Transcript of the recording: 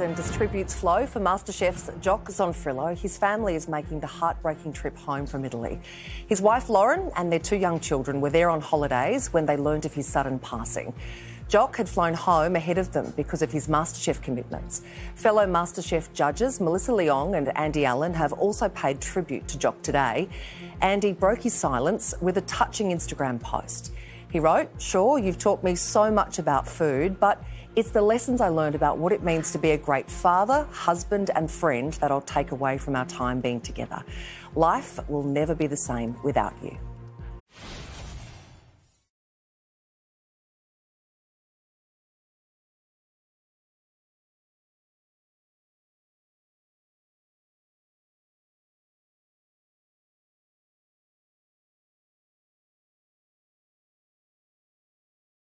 and distributes flow for MasterChef's Jock Zonfrillo. His family is making the heartbreaking trip home from Italy. His wife Lauren and their two young children were there on holidays when they learned of his sudden passing. Jock had flown home ahead of them because of his MasterChef commitments. Fellow MasterChef judges Melissa Leong and Andy Allen have also paid tribute to Jock today. Andy broke his silence with a touching Instagram post. He wrote, Sure, you've taught me so much about food, but it's the lessons I learned about what it means to be a great father, husband, and friend that I'll take away from our time being together. Life will never be the same without you.